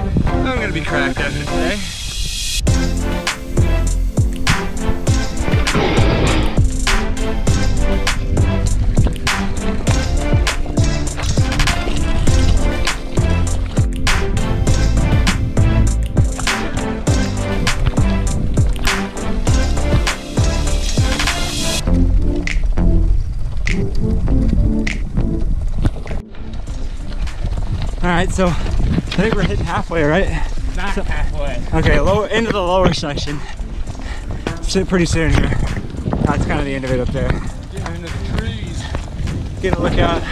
I'm to be cracked after today. All right, so I think we're hitting halfway, right? Not halfway. Okay, lower into the lower section. Sit pretty soon here. That's kind of the end of it up there. Getting into the trees. Getting a look out.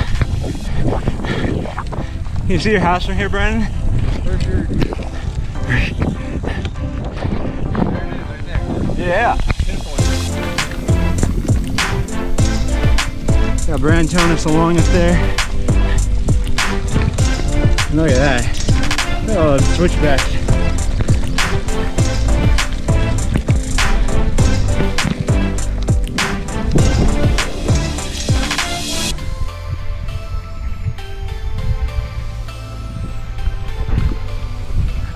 Can you see your house from here, Brannan? For sure. There it is, right there. Yeah. Got Brannan towing us along up there. Look at that. Look at all the switchbacks.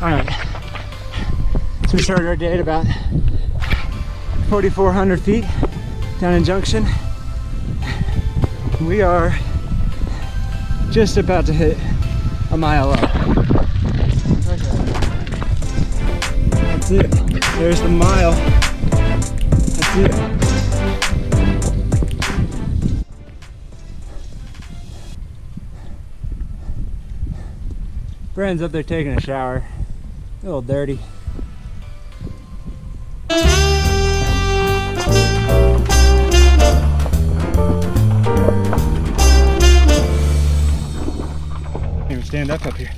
All right. So we started our day at about 4,400 feet down in Junction. We are just about to hit a mile up. That's it. There's the mile. That's it. Up there taking a shower. A little dirty. Stand up up here.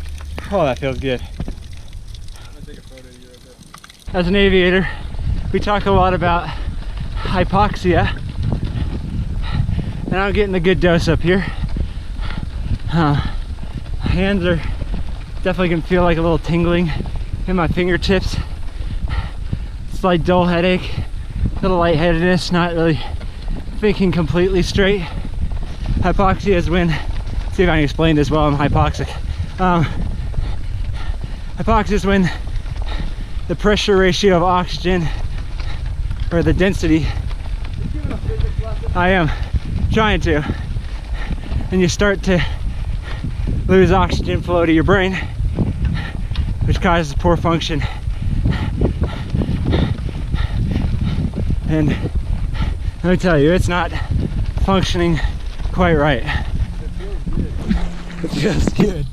Oh, that feels good. I'm gonna take a photo of you right there. As an aviator, we talk a lot about hypoxia. And I'm getting a good dose up here. Uh, my hands are definitely can feel like a little tingling in my fingertips. Slight dull headache, a little lightheadedness, not really thinking completely straight. Hypoxia is when, see if I can explain this while I'm hypoxic. Um, hypoxia is when the pressure ratio of oxygen or the density I am trying to and you start to lose oxygen flow to your brain which causes poor function and let me tell you it's not functioning quite right Feels good.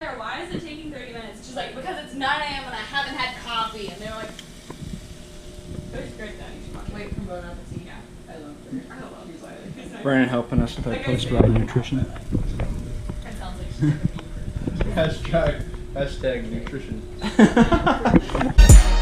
Why is it taking 30 minutes? She's like, because it's 9 a.m. and I haven't had coffee. And they're like, it was great that you watch. Wait for Bon Appetit. Yeah. I love her. I love her. Brannan helping us with our post-ride nutrition. That sounds like she's like a mean person. Hashtag, hashtag nutrition.